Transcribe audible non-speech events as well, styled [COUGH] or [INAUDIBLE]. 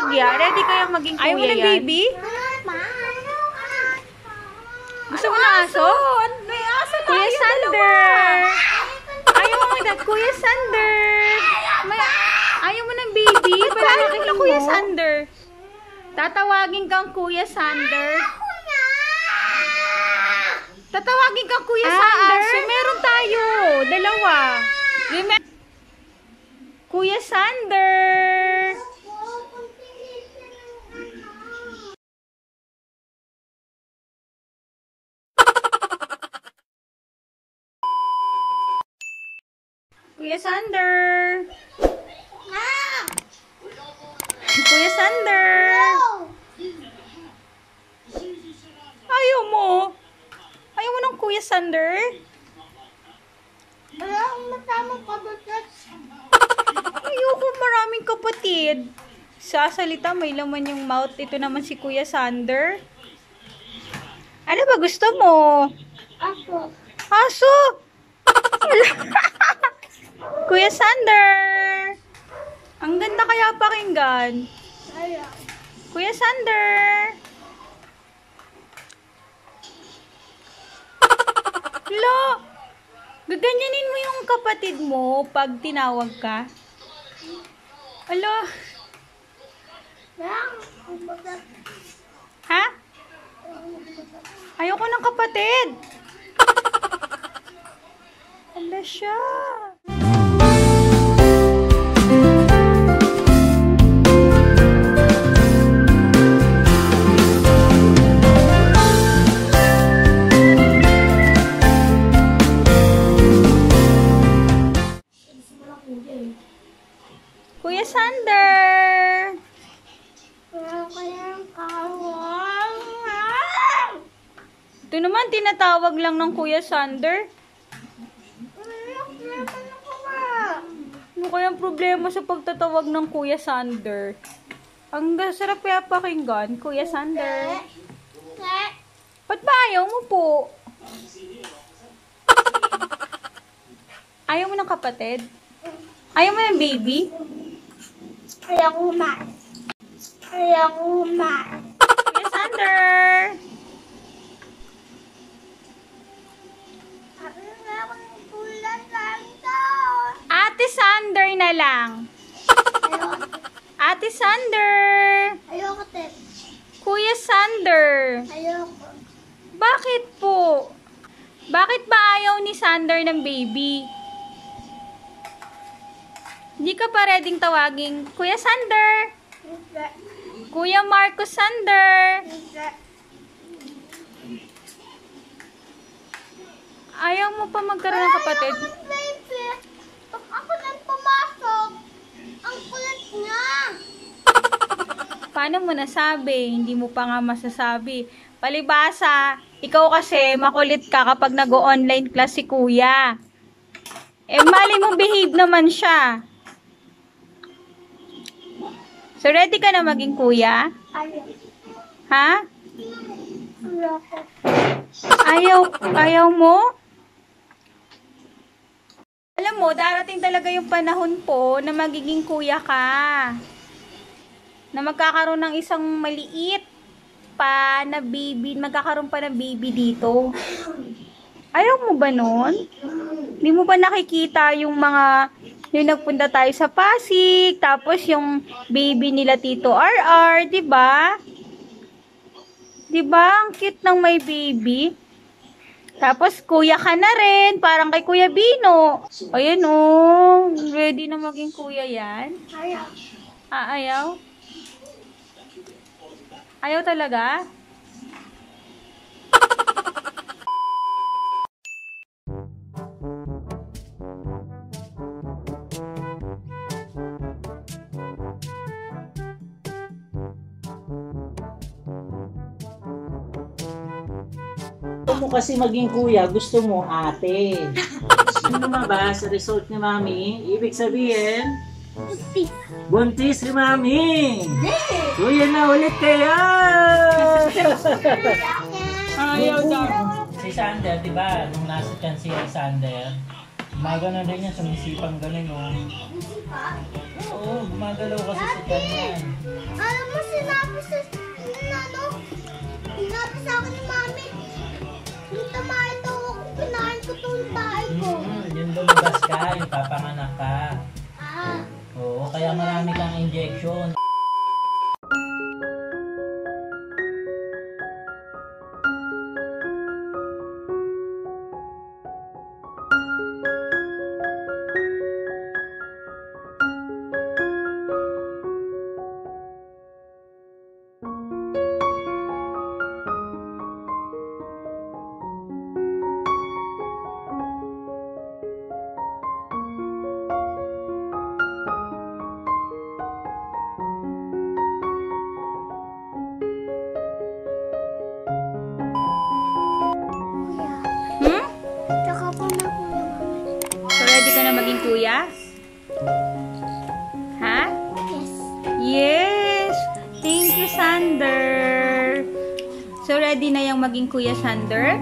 Bagya. Ready kayang maging kuya Ayaw mo ng baby? Gusto mo ng aso? May aso na Kuya Sander! Ayaw mo mag Kuya Sander! May, ayaw mo ng baby? Palalakihin na mo. Kuya Sander. Tatawagin kang Kuya Sander. Tatawagin kang Kuya Ah, Sander. aso. meron tayo. Dalawa. Remember? Kuya Sander. Kuya Sander. Kuya Sander. Ayaw mo. Ayaw mo ng Kuya Sander? Ayoko maraming kapatid. Sasalita, may laman yung mouth. Ito naman si Kuya Sander. Ano ba gusto mo? Aso! [LAUGHS] Kuya Sander! Ang ganda kaya pakinggan. Kuya Sander! Lo! Gaganyanin mo yung kapatid mo pag tinawag ka. Alo? Ha? Ayoko ng kapatid. Ala siya. Kuya Sander! Ito naman, tinatawag lang ng Kuya Sander. Ano kayang problema sa pagtatawag ng Kuya Sander? Ang sarap kaya pakinggan, Kuya Sander. Ba't ba ayaw mo po? Ayaw mo ng kapatid? Ayaw mo ng baby? Ayaw kumain. Ayaw kumain. Kuya Sander! Ate Sander na lang. Ate Sander! Ayoko, te. Kuya Sander! Ayoko. Bakit po? Bakit ba ayaw ni Sander ng baby? Hindi ka pa ready tawagin, Kuya Sander! Hindi. Kuya Marcos Sander! Hindi. Ayaw mo pa magkaroon ng kapatid? Baby. Pag ako nang pumasok, ang kulit niya. Paano mo nasabi? Hindi mo pa nga masasabi. Palibasa, ikaw kasi makulit ka kapag nag-online class si kuya. Eh, mali mo behave naman siya. So, ready ka na maging kuya? Ayaw. Ha? Ayaw, ayaw mo? Alam mo, darating talaga yung panahon po na magiging kuya ka. Na magkakaroon ng isang maliit pa na baby, magkakaroon pa ng baby dito. Ayaw mo ba nun? Hindi mo ba nakikita yung mga, yung nagpunta tayo sa Pasig, tapos yung baby nila Tito RR, di ba? Di ba? Ang cute ng may baby. Tapos, kuya ka na rin. Parang kay Kuya Bino. Ayan, oh. Ready na maging kuya yan. Ayaw. Ah, ayaw? Ayaw talaga? Mo kasi maging kuya, gusto mo ate. [LAUGHS] Sino lumabas sa result ni Mami? Ibig sabihin, buntis si Mami! Kuya na ulit kayo! [LAUGHS] Ayaw daw. Si Sander, di ba? Nung nasa dyan si Sander, gumagano din yan, sumisipang ganun. Oh. Oo, gumagalaw kasi sa dyan yan. Ano sa, yun ano, sinabi sa akin ni mami, yung papanganak ka. Ah, Oo, kaya marami kang injection. Tsaka po na kuya. So, ready ka na maging kuya? Ha? Yes. Yes! Thank you, Sander! So, ready na yung maging kuya, Sander?